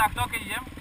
nie? No dobre,